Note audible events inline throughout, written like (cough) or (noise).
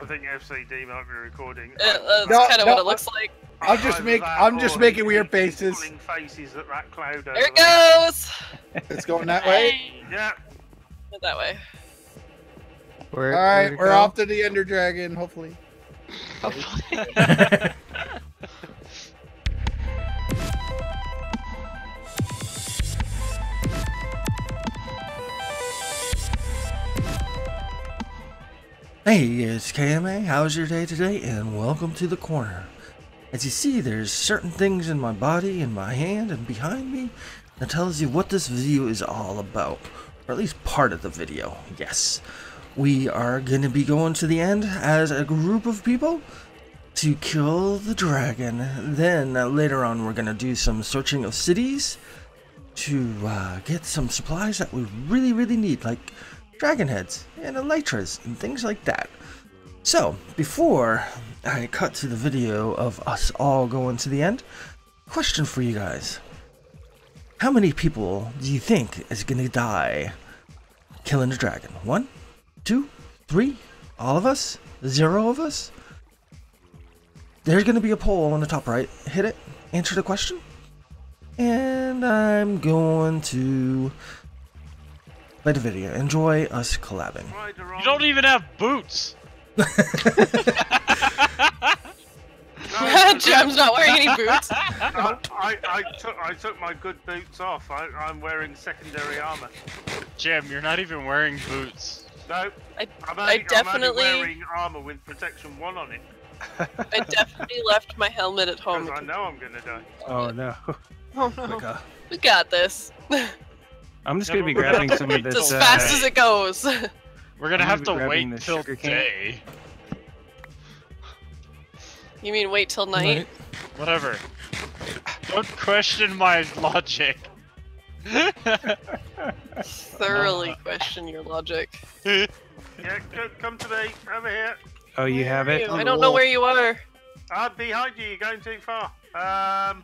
I think FCD might be recording. Uh, that's No, kind of no, what it looks like. I'm just Either make- I'm just making weird faces. Faces at that cloud. There it goes. It's going that way. Yeah. That way. Where, All where'd right, it we're go? off to the Ender Dragon. Hopefully. Hopefully. (laughs) (laughs) Hey, it's KMA. How's your day today? And welcome to the Korner. As you see, there's certain things in my body, in my hand, and behind me that tells you what this video is all about, or at least part of the video. Yes, we are going to be going to the end as a group of people to kill the dragon. Then uh, later on, we're going to do some searching of cities to uh, get some supplies that we really, really need, like dragon heads and elytras and things like that. So, before I cut to the video of us all going to the end, question for you guys. How many people do you think is gonna die killing a dragon? One, two, three, All of us? Zero of us? There's gonna be a poll on the top right. Hit it, answer the question, and I'm going to play the video. Enjoy us collabing. You don't even have boots. No, (laughs) Jem's not wearing any boots. (laughs) I, I, I took I took my good boots off. I, I'm wearing secondary armor. Jim, you're not even wearing boots. No, I, I'm I definitely, I'm only wearing armor with protection one on it I definitely left my helmet at home. because I know I'm gonna die. Oh no. Oh no, Like, we got this. (laughs) I'm just gonna be Never grabbing some of It's (laughs) this. as fast uh, as it goes. (laughs) We're gonna I'm have to gonna be wait grabbing the till day. you mean wait till night? Whatever. Don't question my logic. (laughs) Thoroughly question your logic. Yeah, come to me over here. Oh, you Where have it. you? I don't know where you are. I'm behind you. You're going too far. Um.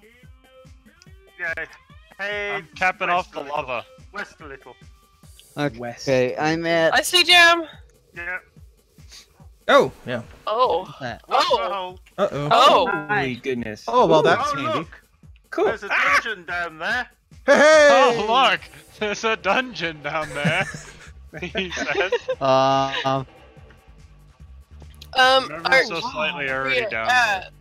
Yeah. Hey. I'm capping off the west a lava. West a little. West. Okay, I'm at. I see Jam. Yeah. oh, yeah. Oh. that. Oh. Uh oh. Oh. Holy goodness. Oh well, that's oh, handy. look. cool. There's a dungeon down there. Hey! Oh (laughs) look, there's a dungeon down there. (laughs) he (laughs) says. Uh, um, Um. Are- so slightly already down at?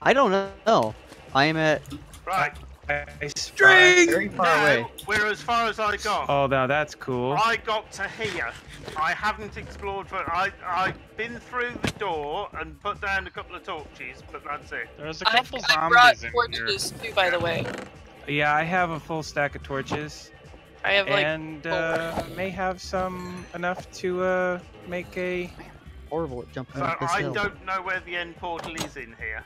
I don't know. I am at Right. Nice. very far now, away. we're as far as I got. Oh, now that's cool. I got to here. I haven't explored but I I've been through the door and put down a couple of torches, but that's it. There's a couple I brought zombies in here. torches too, by the way. Yeah, I have a full stack of torches, I have like. and uh, may have some enough to uh make a. Horrible at jumping So up this I hill. don't know where the end portal is in here.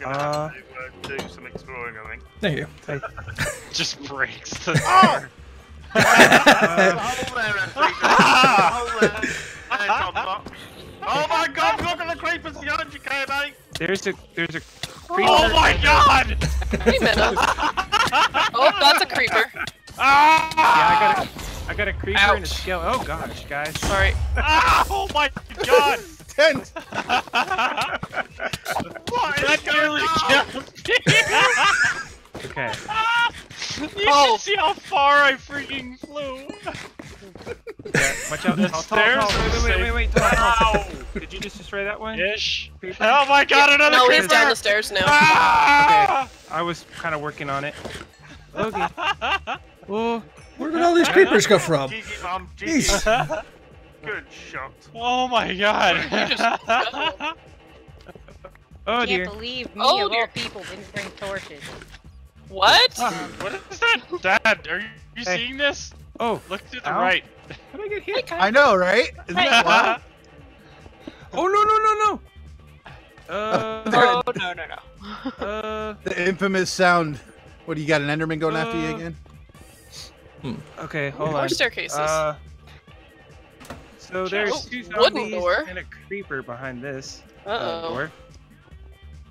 We're gonna Uh, have to uh, do some exploring, I think. There you go. (laughs) Just breaks (laughs) the Oh! door. There's a hole there, Anthony. There's there. There, Oh my God! Look at the creepers behind you, KB. There's a there's a creeper. Oh my god! Wait a oh, that's a creeper. Ah! Yeah, I got a I got a creeper and a Ouch. skeleton. Oh gosh, guys. Sorry. Ah! Oh my god! (laughs) Tent. What is That nearly on? killed me! Okay. (laughs) you Oh. should see how far I freaking flew! Yeah, watch out. (laughs) The Tall, tall, stairs tall. are Wait, wait, wait, safe. wait, tall, tall. Ow! Did you just destroy that one? Ish. Creeper? Oh my god, another No, creeper! he's down the stairs now. Ah! I was kind of working on it. Okay. (laughs) Oh, Where did all these creepers come from? Gigi, Mum, Gigi. Jeez. Good shot. oh my god! Oh Can't dear. believe me Oh, of dear. all people didn't bring torches. What? what is that? Dad, are you, you Hey. seeing this? Oh, Look to the Ow. right. how did I get hit? I know, right? Isn't that wild? Oh no no no no. Uh, Oh no no no. (laughs) uh, The infamous sound. What do you got? An Enderman going after you Uh, again? okay, hold More on. staircases. Uh, so there's Oh, two wooden zombies door. and a creeper behind this uh, Uh oh. door.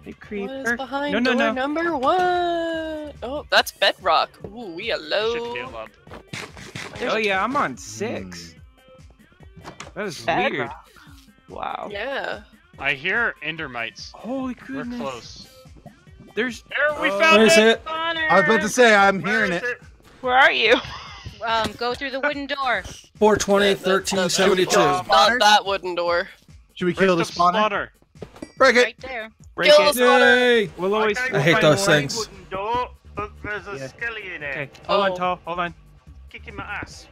Hey What creeper. is behind no no door no. number one? Oh, that's bedrock. Ooh, we are Should low. heal up. There's Oh yeah, I'm on six. That is Bad weird. Wow. Yeah. I hear endermites. Holy goodness. We're close. There's. There, we Oh. found Where's it. it? I was about to say I'm Where hearing is it. Where are you? Um, go through the wooden door. 420, That- that- 1372. Not that wooden door. Should we kill the Where's spawner? Spawner? Break it. Right there. Break Kill it. us. Spawner. Yay! We'll always. Okay, we'll I hate those things. Door, but there's a Yeah. skelly in there. Okay. Hold on, Oh. tall. Hold on. Kicking my ass.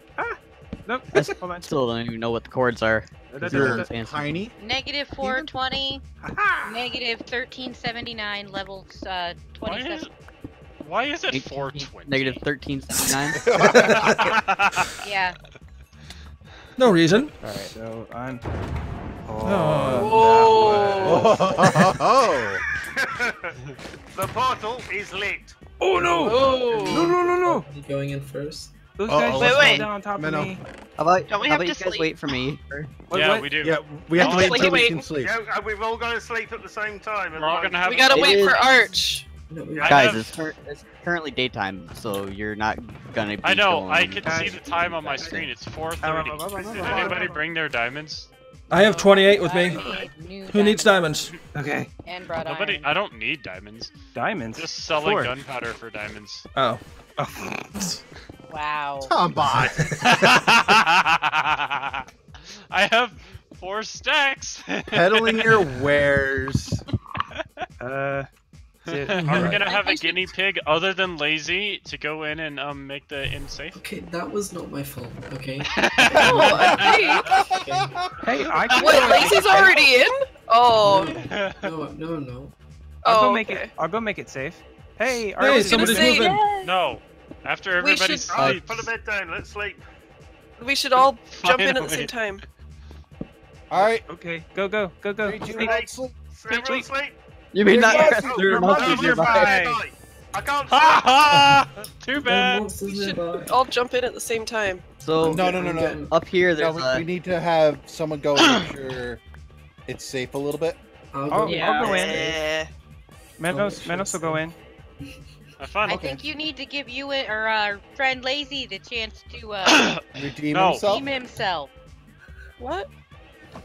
Nope. I s- Hold on. Still don't even know what the coords are. You're tiny. Negative 420. Negative 1379. Levels uh Why 27. is, why is it 420? Negative 1379. (laughs) Yeah. No reason. Alright, so I'm. Oh. Whoa. (laughs) Oh. the portal is lit. Oh no! Oh. No, no, no, no! You going in first? Those Uh-oh. guys Wait, wait. down on top Menno. of me. How about, Don't we how have about you to guys sleep? wait for me? What, yeah, what? we do. Yeah, we have to Oh, wait wait, until we can sleep. Yeah, uh, and we've all got to sleep at the same time. We're all gonna have. We gotta It wait for Arch. No, we Guys, it's, it's currently daytime, so you're not gonna be I know. I can see the time on my screen. It's 4:30. Did anybody bring their diamonds? I have 28 with me. New Who needs diamonds? Okay. And brought Nobody. iron. I don't need diamonds. Diamonds. Just selling Four. gunpowder for diamonds. Oh. (laughs) Wow. Come on. (laughs) I have four stacks. Peddling your (laughs) wares. Uh. Is it- (laughs) Are we gonna have I a should- guinea pig other than lazy to go in and um make the inn safe? Okay, that was not my fault. Okay. (laughs) Oh, (laughs) hey. Hey, I can Wait, Lacey's already in? Oh. No, no, no. I'll go Oh, make okay. it. I'll go make it safe. Hey, are Hey, we I was somebody's say, moving. no. After We everybody should- Right, sleeps. put a bed down. Let's sleep. we should all jump in at the same time. All right. Okay, go, go, go, go. Three, two, Sleep. one, sleep. Everyone sleep. You mean not Yes, there (laughs) your are monsters monsters nearby. nearby. I can't Ha ha! (laughs) Too There bad. We should all jump in at the same time. So No, no, no, no. up here, No, there's we, a we need to have someone go and make sure it's safe a little bit. I'll Oh, go. Yeah. I'll go in. Eh. Menos, Menos will go in. Have fun. I Okay. think you need to give you a- or uh, friend Lazy the chance to uh, (coughs) Redeem No. himself. redeem himself. What?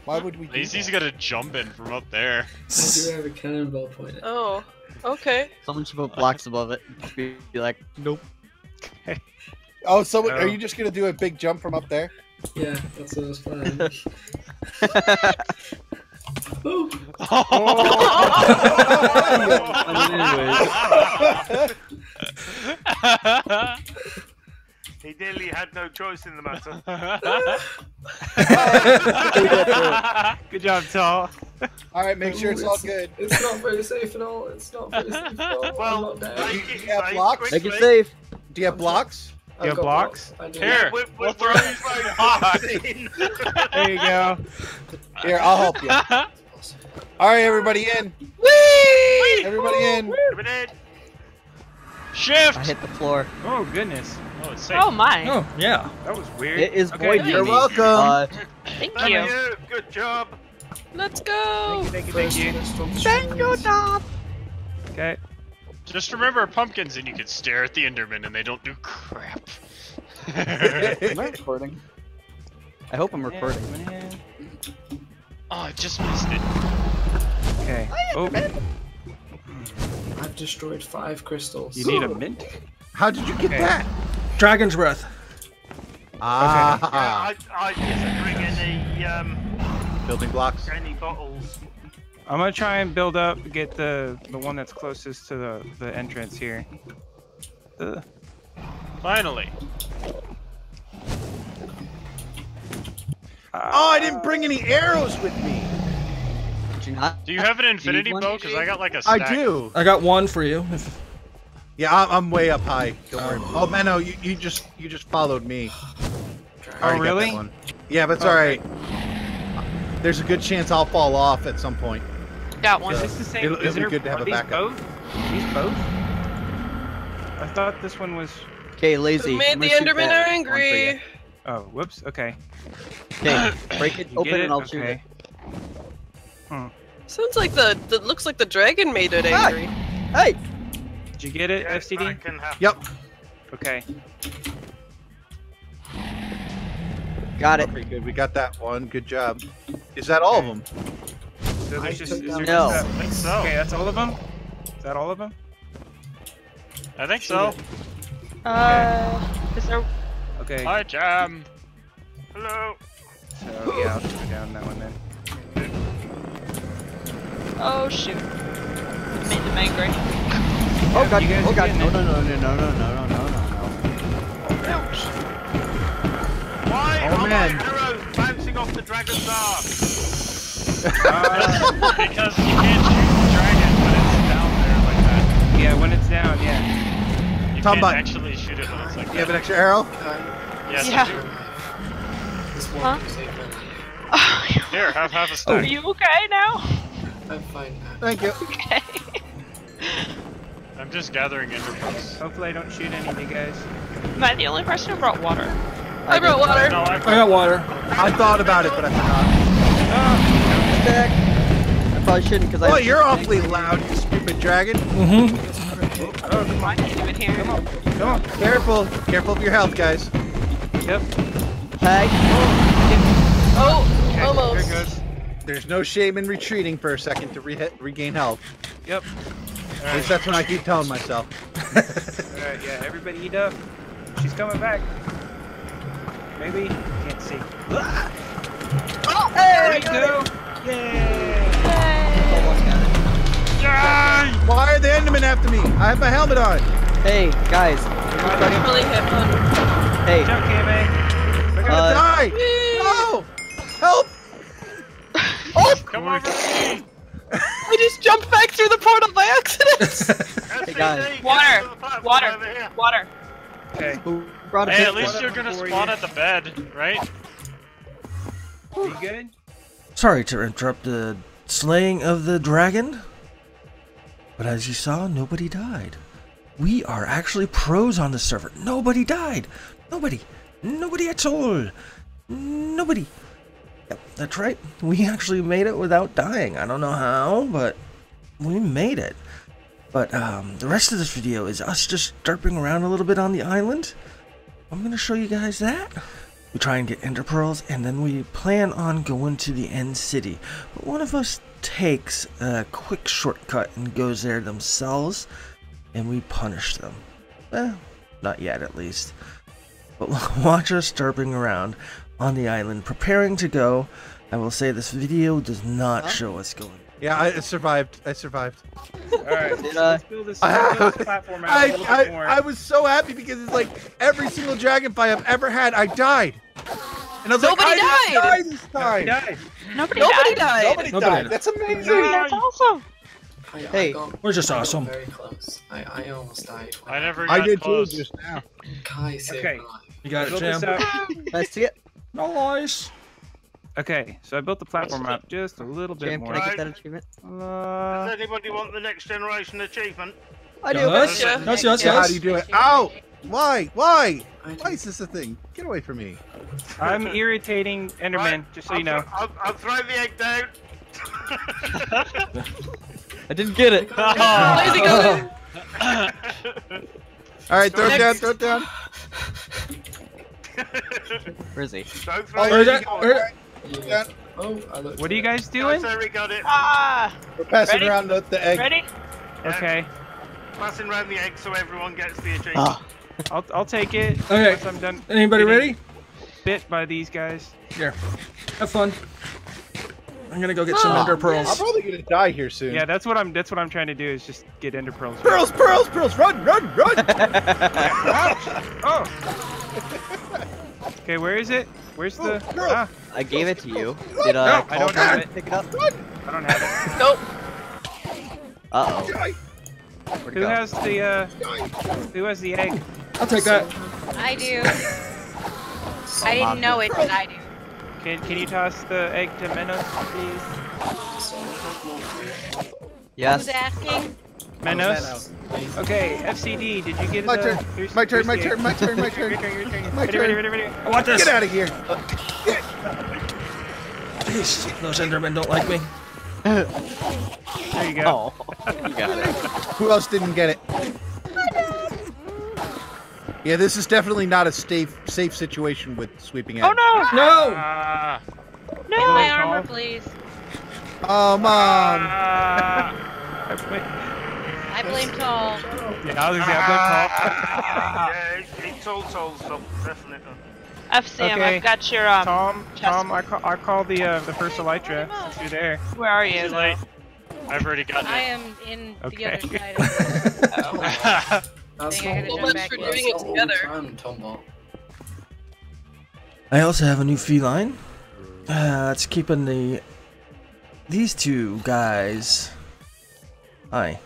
Why would we do Lazy's that? gonna jump in from up there. I do have a cannonball pointer. (laughs) Oh. Okay. someone should put blocks above it. Be be like, nope. Oh, so No. are you just gonna do a big jump from up there? Yeah, that's what I was planning. (laughs) oh, (laughs) He nearly had no choice in the matter. (laughs) Good job, Tall. All right, make sure it's all good. It's not very safe at all. It's not very safe at all. Well, I'm not make it Yeah, safe blocks. Make it safe. Do you have blocks? I've You have got blocks? Here. We're, we're, We'll throw we're these blocks. (laughs) blocks. There you go. Here, I'll help you. (laughs) All right, everybody in. Whee! Everybody in. Shift. I hit the floor. Oh, goodness. Oh, it's safe. Oh my. Oh, yeah. That was weird. It is Okay. void You're welcome. Uh, Thank Thank you. you. Good job. Let's go. Thank you, thank you. Thank you, Dom. Okay. Just remember pumpkins, and you can stare at the Enderman, and they don't do crap. (laughs) am I recording? I hope I'm recording. oh, I just missed it. Okay. Oh, I've destroyed five crystals. you need a mint? How did you get Okay. that? Dragon's breath. Ah, I, I didn't bring any um building blocks. any bottles. I'm gonna try and build up, get the the one that's closest to the the entrance here. Uh, Finally. Oh, I didn't bring any arrows with me. Did you not? Do you have an infinity bow? Because I got like a I stack. do. I got one for you. If- Yeah, I'm, I'm way up high. Don't worry. Oh, oh Mano, you, you just you just followed me. Oh, I already got that really? Yeah, but it's all right. There's a good chance I'll fall off at some point. Got one. is this the same? It'll- is it'll be there, good to have a these backup. both? These both? I thought this one was. Okay, lazy. Who made the gonna Endermen that angry? Oh, whoops. Okay. Okay, break it open it? and I'll shoot it. okay. Sounds like the, the looks like the dragon made it angry. Hey! Did you get it, Yeah, FCD? that can happen. Yep. Okay. Got it. Okay, good. We got that one. Good job. Is that all of them? So I just, took is No. just I think so. Okay, that's all of them? Is that all of them? I think so. Uh, is there? Okay, Hi, Jam. Hello. so yeah, I'll shoot it down that one then. Oh shoot. I Made them angry. Oh god. Oh god. getting No no no no no no no no no no. Why Oh, are man. my arrows bouncing off the dragon's arse? (laughs) Uh, (laughs) because you can't shoot the dragon when it's down there like that. yeah, when it's down, yeah. You Tom can't Button. actually shoot it when it's like You have an extra arrow? Yes, Yeah. I do. This one Huh? you saved. Oh, Here, have half a are you okay now? I'm fine. Thank you. (laughs) Okay. I'm just gathering enderpearls. Hopefully I don't shoot any of you guys. Am I the only person who brought water? I I brought water. No, I I got water. I thought about it, but I forgot. Back. I probably shouldn't because I. Boy, you're awfully loud, you stupid dragon. Mm-hmm. Oh, come on, I can't even hear. Come on. Careful. Careful of your health, guys. Yep. Tag. Oh, Okay, almost. There goes. There's no shame in retreating for a second to re regain health. Yep. At least that's what I keep telling myself. (laughs) Alright, yeah, everybody eat up. She's coming back. Maybe? Can't see. Oh, There you go! Yay! Why are the Endermen after me? I have my helmet on. Hey guys. I'm really hit one. Hey. Jump, KMA! Look I'm out. Uh, gonna die. No! Help! (laughs) Come over to me. I just jumped back through the portal by accident. (laughs) FCD, guys. Water. onto the platform Water. Water. Okay. Brought a Hey, at least you're gonna spawn you. at the bed, right? You good? Sorry to interrupt the slaying of the dragon, but as you saw, nobody died. We are actually pros on the server. Nobody died. Nobody. Nobody at all. Nobody. Yep, that's right. We actually made it without dying. I don't know how, but we made it. But um, the rest of this video is us just derping around a little bit on the island. I'm going to show you guys that. We try and get ender pearls, and then we plan on going to the end city. But one of us takes a quick shortcut and goes there themselves, and we punish them. Eh, not yet at least. But (laughs) watch us derping around on the island, preparing to go. I will say this video does not show us going. Yeah, I survived. I survived. Alright, (laughs) Did, uh, let's build this, let's build this platform out a I, little I, more. I was so happy because it's like every single dragon fight I've ever had, I died. And I was Nobody like, I didn't died. die this Nobody time. died. Nobody, Nobody died. died. Nobody, Nobody died. died. That's amazing. That's awesome. I, Hey. I We're just awesome. Very close. I, I almost died. when I never I did close. too just now. Kai saved Okay. my life. You got it, Build Jam. this out. Nice to Okay, so I built the platform up just a little bit Jam, more. can I get that achievement? Uh, Does anybody want the next generation achievement? I do. Yes, Yeah. yes, yes, Yeah, how do you do it? Ow! Why? Why? Why is this a thing? Get away from me. I'm irritating Enderman, Right, just so I'll you know. I'll, I'll throw the egg down. (laughs) I didn't get it. (laughs) Lazy go. (laughs) All right, throw it down. Throw it down. Where is he? (laughs) Don't throw Oh, where's that? Where- Yeah. Oh, I looked What are you guys doing? Sorry, we got it. Ah, We're passing Ready? around the, the egg. ready? Okay, Passing around the egg so everyone gets the achievement. Ah, I'll I'll take it. Okay. Once I'm done Anybody ready? bit by these guys. Here. Have fun. I'm gonna go get some Oh, pearls. I'm probably gonna die here soon. Yeah, that's what I'm that's what I'm trying to do is just get ender pearls. Pearls, pearls, pearls! Run, run, run! (laughs) Oh. Okay, where is it? Where's the? Oh. Ah, I gave it to you. Did uh, No, I don't have it. pick it up? I don't have it. Nope. Uh oh. Where'd it. it Who go? has the uh? Who has the egg? I'll take that. I do. (laughs) I didn't know it, but I do. Can Can you toss the egg to Menos, please? Yes. Who's asking? Menos. Okay, FCD, did you get My the? turn, here's- my turn, my turn, my (laughs) turn, my turn. Your turn, your turn. My turn. ready, ready, ready. I want this. Get out of here! Jeez, those endermen don't like me. There you go. Oh, (laughs) you got it. Who else didn't get it? Yeah, this is definitely not a safe safe situation with sweeping out. Oh eggs. no! No! Ah, No, Hello, my armor, please. Oh, mom. ah, (laughs) I- wait, blame Tall. Yeah, I was gonna say, I yeah, it's, it's all soul stuff, definitely. FCM, Okay. I've got your um. Tom. chest. Tom, I call, I call the uh, the first Elytra since you're there. Where are you? too late. I've already gotten I it. am in the Okay. other side of (laughs) the That's Dang, I gotta all- jump for doing that's it all together. time, Tomball. I also have a new feline. Uh, it's keeping the these two guys. Hi.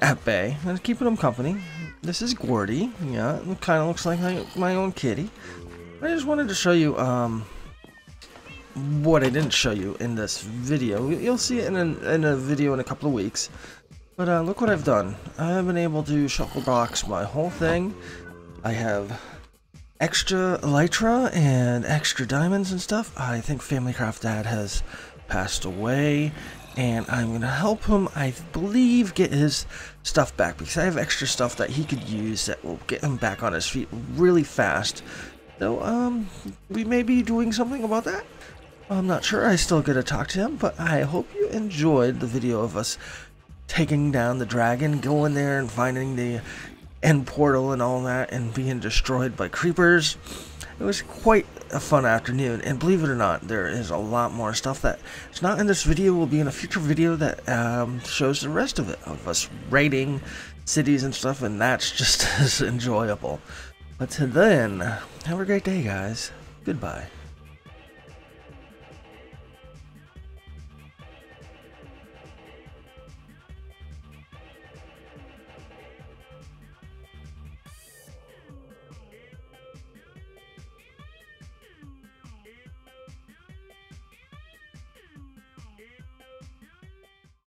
At bay. And it's keeping them company. This is Gordy. Yeah, it kind of looks like my, my own kitty. I just wanted to show you um what I didn't show you in this video. You- You'll see it in a, in a video in a couple of weeks. But uh, look what I've done. I've been able to shulker box my whole thing. I have extra elytra and extra diamonds and stuff. I think Family Craft Dad has passed away, and I'm gonna help him. I believe get his stuff back because I have extra stuff that he could use that will get him back on his feet really fast. So, um, we may be doing something about that. I'm not sure. I still get to talk to him, but I hope you enjoyed the video of us taking down the dragon, going there and finding the end portal and all that, and being destroyed by creepers. It was quite a fun afternoon, and believe it or not, there is a lot more stuff that is not in this video. Will be in a future video that um, shows the rest of it of us raiding cities and stuff, and that's just (laughs) as enjoyable. But till then, have a great day, guys. Goodbye.